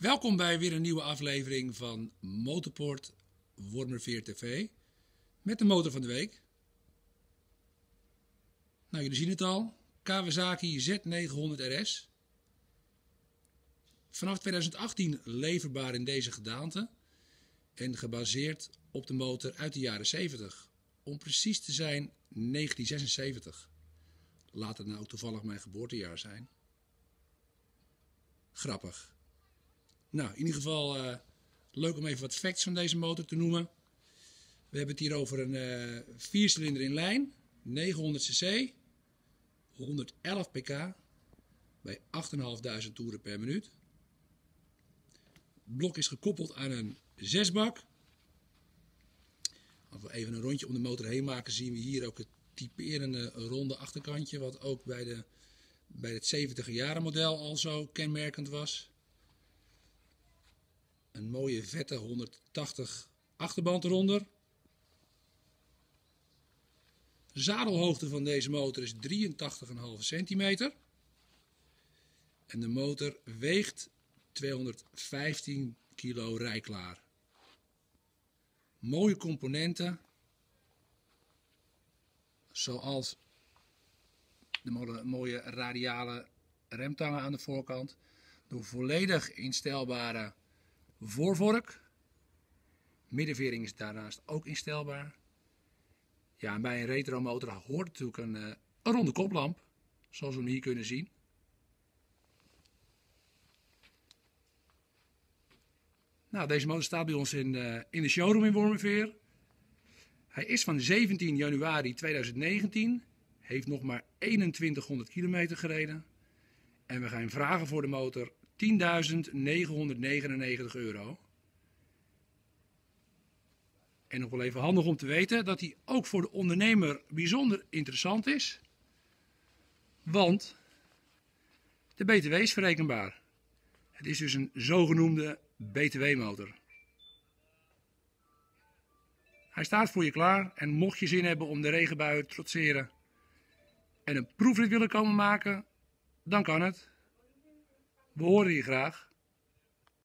Welkom bij weer een nieuwe aflevering van Motorport Wormerveer TV met de motor van de week. Nou, jullie zien het al, Kawasaki Z900 RS. Vanaf 2018 leverbaar in deze gedaante en gebaseerd op de motor uit de jaren 70. Om precies te zijn 1976. Laat het nou toevallig mijn geboortejaar zijn. Grappig. Nou, in ieder geval uh, leuk om even wat facts van deze motor te noemen. We hebben het hier over een uh, viercilinder in lijn, 900 cc, 111 pk, bij 8.500 toeren per minuut. Het blok is gekoppeld aan een zesbak. Als we even een rondje om de motor heen maken, zien we hier ook het typerende ronde achterkantje, wat ook bij, de, bij het 70 jaren model al zo kenmerkend was. Een mooie vette 180 achterband eronder. De zadelhoogte van deze motor is 83,5 centimeter. En de motor weegt 215 kilo rijklaar. Mooie componenten. Zoals de mooie radiale remtangen aan de voorkant. De volledig instelbare voorvork. Middenvering is daarnaast ook instelbaar. Ja, en bij een retro motor hoort natuurlijk een, eh, een ronde koplamp, zoals we hem hier kunnen zien. Nou, deze motor staat bij ons in, uh, in de showroom in Wormerveer. Hij is van 17 januari 2019, heeft nog maar 2100 kilometer gereden. En we gaan vragen voor de motor 10.999 euro. En nog wel even handig om te weten dat die ook voor de ondernemer bijzonder interessant is. Want de BTW is verrekenbaar. Het is dus een zogenoemde BTW-motor. Hij staat voor je klaar en mocht je zin hebben om de regenbuien te trotseren en een proefrit willen komen maken, dan kan het. We horen je graag.